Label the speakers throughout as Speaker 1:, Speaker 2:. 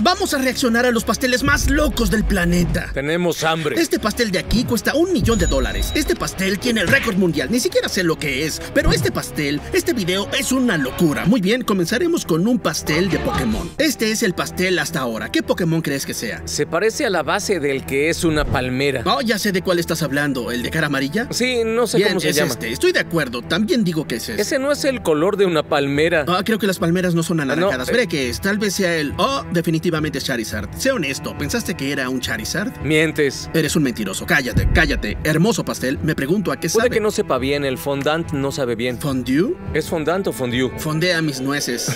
Speaker 1: Vamos a reaccionar a los pasteles más locos del planeta.
Speaker 2: Tenemos hambre.
Speaker 1: Este pastel de aquí cuesta un millón de dólares. Este pastel tiene el récord mundial. Ni siquiera sé lo que es. Pero este pastel, este video es una locura. Muy bien, comenzaremos con un pastel de Pokémon. Este es el pastel hasta ahora. ¿Qué Pokémon crees que sea?
Speaker 2: Se parece a la base del que es una palmera.
Speaker 1: Oh, ya sé de cuál estás hablando. ¿El de cara amarilla?
Speaker 2: Sí, no sé
Speaker 1: Bien,
Speaker 2: cómo se
Speaker 1: es
Speaker 2: llama.
Speaker 1: este. Estoy de acuerdo. También digo que es este.
Speaker 2: Ese no es el color de una palmera.
Speaker 1: Ah, creo que las palmeras no son anaranjadas.
Speaker 2: eh.
Speaker 1: Veré que es. Tal vez sea el. Oh, definitivamente es Charizard. Sé honesto. ¿Pensaste que era un Charizard?
Speaker 2: Mientes.
Speaker 1: Eres un mentiroso. Cállate, cállate. Hermoso pastel. Me pregunto a qué
Speaker 2: Puede
Speaker 1: sabe.
Speaker 2: que no sepa bien, el fondant no sabe bien.
Speaker 1: ¿Fondue?
Speaker 2: ¿Es fondant o fondue?
Speaker 1: Fondea mis nueces.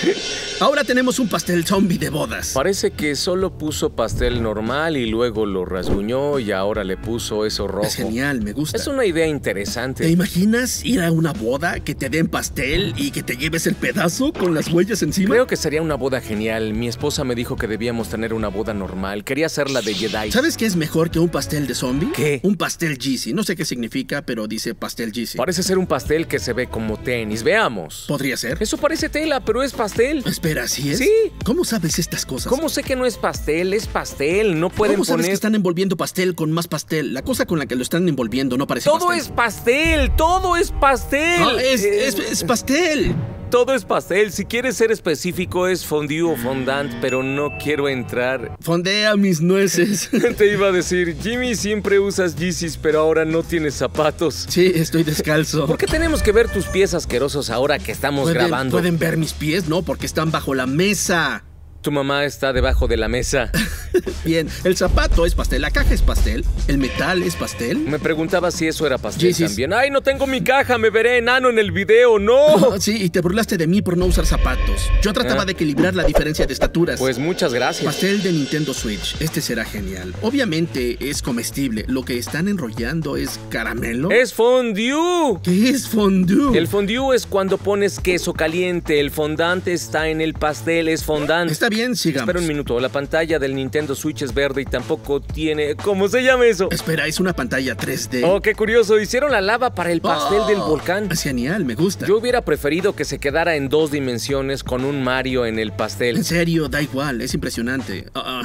Speaker 1: Ahora tenemos un pastel zombie de bodas.
Speaker 2: Parece que solo puso pastel normal y luego lo rasguñó y ahora le puso eso rojo.
Speaker 1: Es genial, me gusta.
Speaker 2: Es una idea
Speaker 1: ¿Te
Speaker 2: interesante.
Speaker 1: imaginas ir a una boda, que te den pastel y que te lleves el pedazo con las huellas encima?
Speaker 2: Creo que sería una boda genial. Mi esposa me dijo que debíamos tener una boda normal. Quería hacerla de Jedi.
Speaker 1: ¿Sabes qué es mejor que un pastel de zombie?
Speaker 2: ¿Qué?
Speaker 1: Un pastel Yeezy. No sé qué significa, pero dice pastel Yeezy.
Speaker 2: Parece ser un pastel que se ve como tenis. Veamos.
Speaker 1: ¿Podría ser?
Speaker 2: Eso parece tela, pero es pastel.
Speaker 1: Espera, ¿sí es?
Speaker 2: Sí.
Speaker 1: ¿Cómo sabes estas cosas?
Speaker 2: ¿Cómo sé que no es pastel? Es pastel. No pueden
Speaker 1: ¿Cómo sabes
Speaker 2: poner.
Speaker 1: que están envolviendo pastel con más pastel? La cosa con la que lo están envolviendo no parece
Speaker 2: Todo
Speaker 1: pastel.
Speaker 2: es pastel. Todo es pastel.
Speaker 1: Ah, es,
Speaker 2: Eh,
Speaker 1: es- es pastel.
Speaker 2: Todo es pastel. Si quieres ser específico, es fondue o fondant, pero no quiero entrar.
Speaker 1: Fondea mis nueces.
Speaker 2: Te iba a decir, Jimmy, siempre usas Yeezys, pero ahora no tienes zapatos.
Speaker 1: sí, estoy descalzo.
Speaker 2: ¿Por qué tenemos que ver tus pies asquerosos ahora que estamos
Speaker 1: ¿Pueden,
Speaker 2: grabando?
Speaker 1: pueden ver mis pies? No, porque están bajo la mesa.
Speaker 2: Tu mamá está debajo de la mesa.
Speaker 1: Bien, el zapato es pastel, la caja es pastel, el metal es pastel.
Speaker 2: Me preguntaba si eso era pastel también. ¡Ay, no tengo mi caja! ¡Me veré enano en el video! ¡No!
Speaker 1: Sí, y te burlaste de mí por no usar zapatos. Yo trataba
Speaker 2: Ah.
Speaker 1: de equilibrar la diferencia de estaturas.
Speaker 2: Pues muchas gracias.
Speaker 1: Pastel de Nintendo Switch. Este será genial. Obviamente es comestible. Lo que están enrollando es caramelo.
Speaker 2: ¡Es fondue!
Speaker 1: ¿Qué es fondue?
Speaker 2: El fondue es cuando pones queso caliente. El fondant está en el pastel, es fondant.
Speaker 1: Está bien, sigamos.
Speaker 2: Espera un minuto, la pantalla del Nintendo Switch es verde y tampoco tiene... ¿Cómo se llama eso?
Speaker 1: Espera, es una pantalla 3D.
Speaker 2: Oh, qué curioso, hicieron la lava para el pastel
Speaker 1: Oh,
Speaker 2: del volcán.
Speaker 1: Es genial, me gusta.
Speaker 2: Yo hubiera preferido que se quedara en dos dimensiones con un Mario en el pastel.
Speaker 1: En serio, da igual, es impresionante. Ah,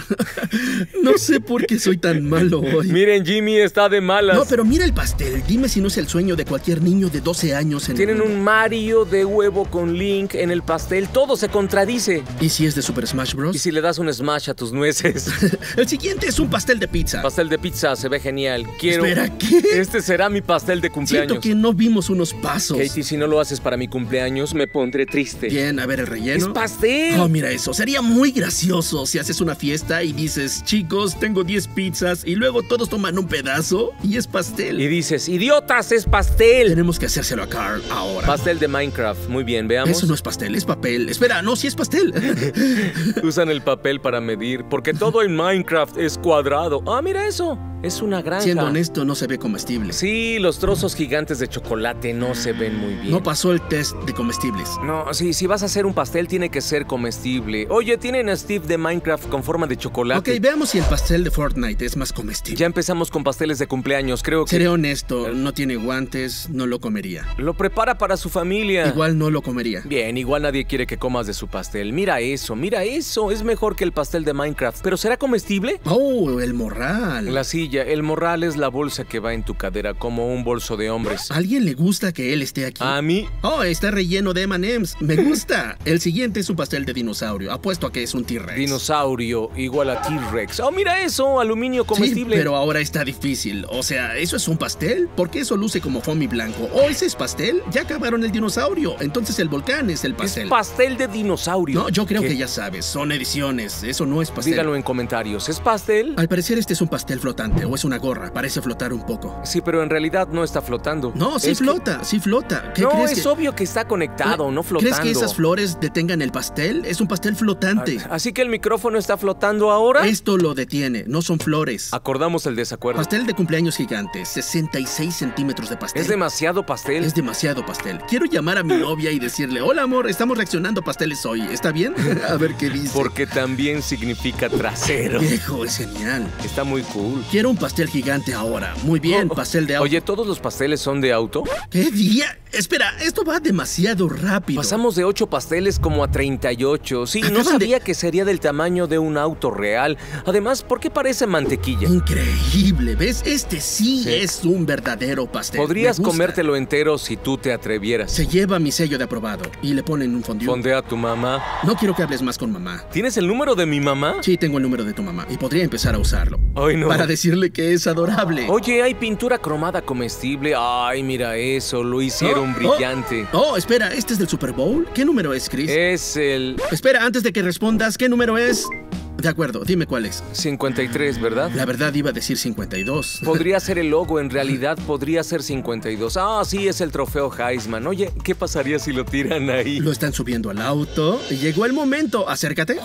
Speaker 1: no sé por qué soy tan malo hoy.
Speaker 2: Miren, Jimmy está de malas.
Speaker 1: No, pero mira el pastel. Dime si no es el sueño de cualquier niño de 12 años en el
Speaker 2: Tienen un Mario de huevo con Link en el pastel. Todo se contradice.
Speaker 1: ¿Y si es de Super Smash Bros?
Speaker 2: Y si le das un smash a tus nueces.
Speaker 1: el siguiente es un pastel de pizza.
Speaker 2: pastel de pizza se ve genial. Quiero.
Speaker 1: Espera, ¿qué?
Speaker 2: Este será mi pastel de
Speaker 1: Siento
Speaker 2: cumpleaños.
Speaker 1: que no vimos unos pasos.
Speaker 2: Katie, si no lo haces para mi cumpleaños, me pondré triste.
Speaker 1: Bien, a ver el relleno.
Speaker 2: ¡Es pastel!
Speaker 1: Oh, mira eso. Sería muy gracioso si haces una fiesta y dices, chicos, tengo 10 pizzas y luego todos toman un pedazo y es pastel.
Speaker 2: Y dices, idiotas, es pastel.
Speaker 1: Tenemos que hacérselo a Carl ahora.
Speaker 2: Pastel de Minecraft. Muy bien, veamos.
Speaker 1: Eso no es pastel, es papel. Espera, no, sí es pastel.
Speaker 2: Usan el papel para medir, porque todo en Minecraft es cuadrado. Ah, mira eso. Es una granja.
Speaker 1: Siendo honesto, no se ve comestible.
Speaker 2: Sí, los trozos gigantes de chocolate no se ven muy bien.
Speaker 1: No pasó el test de comestibles.
Speaker 2: No, sí, si vas a hacer un pastel tiene que ser comestible. Oye, tienen a Steve de Minecraft con forma de chocolate.
Speaker 1: Ok, veamos si el pastel de Fortnite es más comestible.
Speaker 2: Ya empezamos con pasteles de cumpleaños, creo que
Speaker 1: Seré honesto, no tiene guantes, no lo comería.
Speaker 2: lo prepara para su familia.
Speaker 1: Igual no lo comería.
Speaker 2: Bien, igual nadie quiere que comas de su pastel. Mira eso, mira eso. Es mejor que el pastel de Minecraft. ¿Pero será comestible?
Speaker 1: Oh, el morral.
Speaker 2: La silla, el morral es la bolsa que va en tu cadera como un bolso de hombres.
Speaker 1: ¿A alguien le gusta que él esté aquí?
Speaker 2: A mí,
Speaker 1: Oh, está relleno de M&M's. Me gusta. El siguiente es un pastel de dinosaurio. Apuesto a que es un T-Rex.
Speaker 2: dinosaurio igual a T-Rex. Oh, mira eso, aluminio
Speaker 1: Sí,
Speaker 2: comestible.
Speaker 1: pero ahora está difícil. O sea, ¿eso es un pastel? ¿Por qué eso luce como foamy blanco? ¿O ese es pastel? Ya acabaron el dinosaurio. Entonces el volcán es el
Speaker 2: es
Speaker 1: pastel.
Speaker 2: pastel de dinosaurio.
Speaker 1: No, yo creo
Speaker 2: ¿Qué?
Speaker 1: que ya sabes. Son ediciones. Eso no es pastel.
Speaker 2: Díganlo en comentarios. ¿Es pastel?
Speaker 1: Al parecer este es un pastel flotante o es una gorra. Parece flotar un poco.
Speaker 2: Sí, pero en realidad no está flotando.
Speaker 1: No, sí
Speaker 2: Es que-
Speaker 1: flota, sí flota. ¿Qué
Speaker 2: No,
Speaker 1: crees
Speaker 2: es
Speaker 1: que...
Speaker 2: obvio que está conectado, no flotando.
Speaker 1: ¿Crees que esas flores detengan el pastel? Es un pastel flotante.
Speaker 2: Así que el micrófono está flotando ahora.
Speaker 1: Esto lo detiene, no son flores.
Speaker 2: Acordamos el desacuerdo.
Speaker 1: Pastel de cumpleaños gigante, 66 centímetros de pastel.
Speaker 2: Es demasiado pastel.
Speaker 1: Es demasiado pastel. Quiero llamar a mi novia y decirle, hola amor, estamos reaccionando a pasteles hoy. ¿Está bien? a ver qué dice.
Speaker 2: Porque también significa trasero.
Speaker 1: Viejo, es genial.
Speaker 2: Está muy cool.
Speaker 1: Quiero un pastel gigante ahora. Muy bien,
Speaker 2: Oh,
Speaker 1: pastel de auto.
Speaker 2: Oye, ¿todos los pasteles son de auto?
Speaker 1: ¿Qué día? Espera, esto va demasiado rápido.
Speaker 2: Pasamos de 8 pasteles como a 38. Sí, no
Speaker 1: de-
Speaker 2: sabía que sería del tamaño de un auto real. Además, ¿por qué parece mantequilla?
Speaker 1: Increíble, ¿ves? Este sí,
Speaker 2: Sí.
Speaker 1: es un verdadero pastel.
Speaker 2: Podrías comértelo entero si tú te atrevieras.
Speaker 1: Se lleva mi sello de aprobado y le ponen un fondue.
Speaker 2: Fondea a tu mamá.
Speaker 1: No quiero que hables más con mamá.
Speaker 2: ¿Tienes el número de mi mamá?
Speaker 1: Sí, tengo el número de tu mamá y podría empezar a usarlo.
Speaker 2: Ay, no.
Speaker 1: Para decirle que es adorable.
Speaker 2: Oye, hay pintura cromada comestible. Ay, mira eso, lo hicieron
Speaker 1: Oh,
Speaker 2: brillante.
Speaker 1: Oh, oh, espera, ¿este es del Super Bowl? ¿Qué número es, Chris?
Speaker 2: Es el
Speaker 1: Espera, antes de que respondas, ¿qué número es? De acuerdo, dime cuál es.
Speaker 2: 53, ¿verdad?
Speaker 1: La verdad iba a decir 52.
Speaker 2: Podría ser el logo, en realidad podría ser 52. Ah, sí, es el trofeo Heisman. Oye, ¿qué pasaría si lo tiran ahí?
Speaker 1: Lo están subiendo al auto. Llegó el momento. Acércate.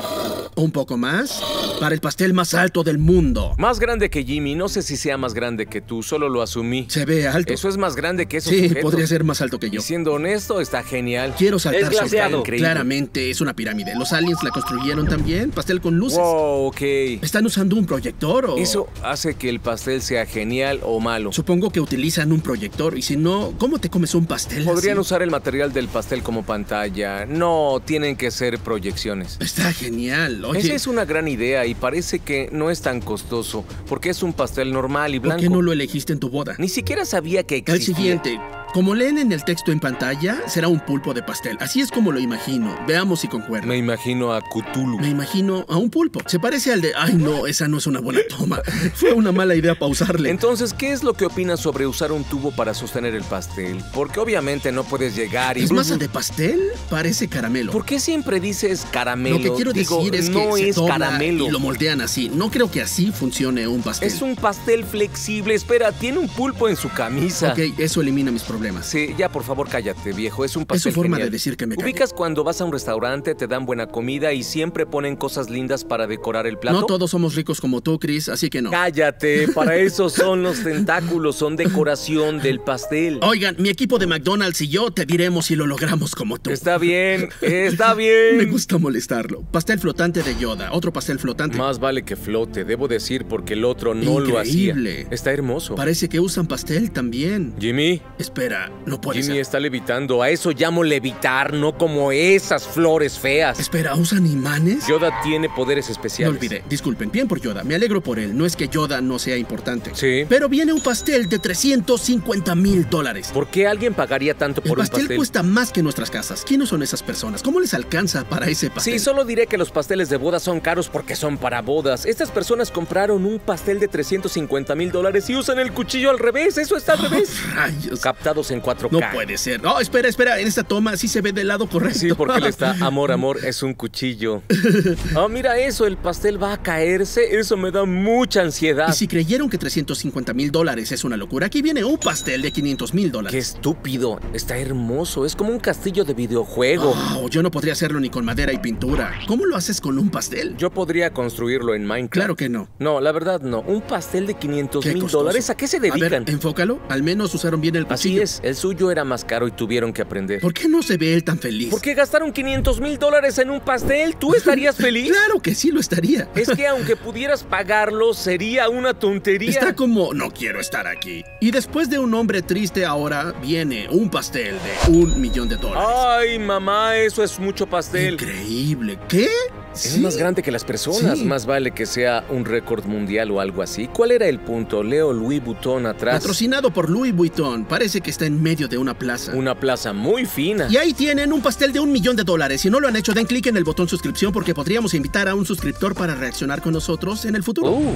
Speaker 1: Un poco más. Para el pastel más alto del mundo.
Speaker 2: Más grande que Jimmy, no sé si sea más grande que tú, solo lo asumí.
Speaker 1: Se ve alto.
Speaker 2: Eso es más grande que esos
Speaker 1: sí,
Speaker 2: sujetos.
Speaker 1: podría ser más alto que yo.
Speaker 2: Y siendo honesto, está genial.
Speaker 1: Quiero saltar
Speaker 2: Es
Speaker 1: sobre. Claramente es una pirámide. Los aliens la construyeron también. Pastel con luces.
Speaker 2: Wow, ok.
Speaker 1: ¿Están usando un proyector o...?
Speaker 2: Eso hace que el pastel sea genial o malo.
Speaker 1: Supongo que utilizan un proyector y si no, ¿cómo te comes un pastel
Speaker 2: Podrían
Speaker 1: así?
Speaker 2: usar el material del pastel como pantalla. No, tienen que ser proyecciones.
Speaker 1: Está genial. Oye,
Speaker 2: Esa es una gran idea y parece que no es tan costoso, porque es un pastel normal y
Speaker 1: ¿por
Speaker 2: blanco.
Speaker 1: qué no lo elegiste en tu boda?
Speaker 2: Ni siquiera sabía que
Speaker 1: El
Speaker 2: existía.
Speaker 1: siguiente. Como leen en el texto en pantalla, será un pulpo de pastel. Así es como lo imagino. Veamos si concuerda.
Speaker 2: Me imagino a Cthulhu.
Speaker 1: Me imagino a un pulpo. Se parece al de... Ay, no, esa no es una buena toma. Fue una mala idea pausarle.
Speaker 2: Entonces, ¿qué es lo que opinas sobre usar un tubo para sostener el pastel? Porque obviamente no puedes llegar y...
Speaker 1: ¿Es masa de pastel? Parece caramelo.
Speaker 2: ¿Por qué siempre dices caramelo?
Speaker 1: Lo que quiero
Speaker 2: Digo,
Speaker 1: decir es que
Speaker 2: no
Speaker 1: se
Speaker 2: es
Speaker 1: dobla
Speaker 2: caramelo.
Speaker 1: y lo moldean así. No creo que así funcione un pastel.
Speaker 2: Es un pastel flexible. Espera, tiene un pulpo en su camisa.
Speaker 1: Ok, eso elimina mis problemas.
Speaker 2: Sí, ya por favor cállate, viejo. Es un pastel
Speaker 1: forma
Speaker 2: genial.
Speaker 1: de decir que me calle.
Speaker 2: ¿Ubicas cuando vas a un restaurante, te dan buena comida y siempre ponen cosas lindas para decorar el plato?
Speaker 1: No todos somos ricos como tú, Chris, así que no.
Speaker 2: Cállate, para eso son los tentáculos, son decoración del pastel.
Speaker 1: Oigan, mi equipo de McDonald's y yo te diremos si lo logramos como tú.
Speaker 2: Está bien, está
Speaker 1: Me
Speaker 2: bien.
Speaker 1: gusta molestarlo. Pastel flotante de Yoda, otro pastel flotante.
Speaker 2: Más vale que flote, debo decir, porque el otro no lo hacía.
Speaker 1: Increíble.
Speaker 2: Está hermoso.
Speaker 1: Parece que usan pastel también.
Speaker 2: Jimmy,
Speaker 1: Espera, no puede
Speaker 2: Jimmy
Speaker 1: ser.
Speaker 2: está levitando. A eso llamo levitar, no como esas flores feas.
Speaker 1: Espera, ¿usan imanes?
Speaker 2: Yoda tiene poderes
Speaker 1: No
Speaker 2: especiales.
Speaker 1: olvidé. Disculpen, bien por Yoda. Me alegro por él. No es que Yoda no sea importante.
Speaker 2: Sí.
Speaker 1: Pero viene un pastel de 350 mil dólares.
Speaker 2: ¿Por qué alguien pagaría tanto
Speaker 1: El
Speaker 2: por un
Speaker 1: pastel,
Speaker 2: pastel?
Speaker 1: cuesta más que nuestras casas. ¿Quiénes son esas personas? ¿Cómo les alcanza para ese pastel?
Speaker 2: Sí, solo diré que los pasteles de boda son caros porque son para bodas. Estas personas compraron un pastel de 350 mil dólares y usan el cuchillo al revés. Eso está al revés.
Speaker 1: Rayos.
Speaker 2: En 4K.
Speaker 1: No puede ser. No, espera, espera. En esta toma sí se ve del lado correcto.
Speaker 2: Sí, porque él está, amor, amor, es un cuchillo. Oh, mira eso, el pastel va a caerse. Eso me da mucha ansiedad.
Speaker 1: Y si creyeron que 350 mil dólares es una locura, aquí viene un pastel de 500 mil
Speaker 2: Qué
Speaker 1: dólares.
Speaker 2: estúpido. Está hermoso. Es como un castillo de videojuego.
Speaker 1: Wow, yo no podría hacerlo ni con madera y pintura. ¿Cómo lo haces con un pastel?
Speaker 2: Yo podría construirlo en Minecraft.
Speaker 1: Claro que no.
Speaker 2: No, la verdad no. Un pastel de 500
Speaker 1: Qué
Speaker 2: mil dólares. ¿A qué se
Speaker 1: A
Speaker 2: dedican?
Speaker 1: ver, enfócalo. Al menos usaron bien el
Speaker 2: Así
Speaker 1: cuchillo.
Speaker 2: El suyo era más caro y tuvieron que aprender.
Speaker 1: ¿Por qué no se ve él tan feliz?
Speaker 2: ¿Por qué gastaron 500 mil dólares en un pastel? ¿Tú estarías feliz?
Speaker 1: Claro que sí lo estaría.
Speaker 2: Es que aunque pudieras pagarlo, sería una tontería.
Speaker 1: Está como, no quiero estar aquí. Y después de un hombre triste ahora viene un pastel de un millón de dólares.
Speaker 2: Ay, mamá, eso es mucho pastel.
Speaker 1: Increíble. ¿Qué?
Speaker 2: Es más grande que las personas.
Speaker 1: Sí.
Speaker 2: Más vale que sea un récord mundial o algo así. ¿Cuál era el punto? Leo Louis Vuitton atrás.
Speaker 1: Patrocinado por Louis Vuitton. Parece que está en medio de una plaza.
Speaker 2: Una plaza muy fina.
Speaker 1: Y ahí tienen un pastel de un millón de dólares. Si no lo han hecho, den clic en el botón suscripción porque podríamos invitar a un suscriptor para reaccionar con nosotros en el futuro.
Speaker 2: Oh.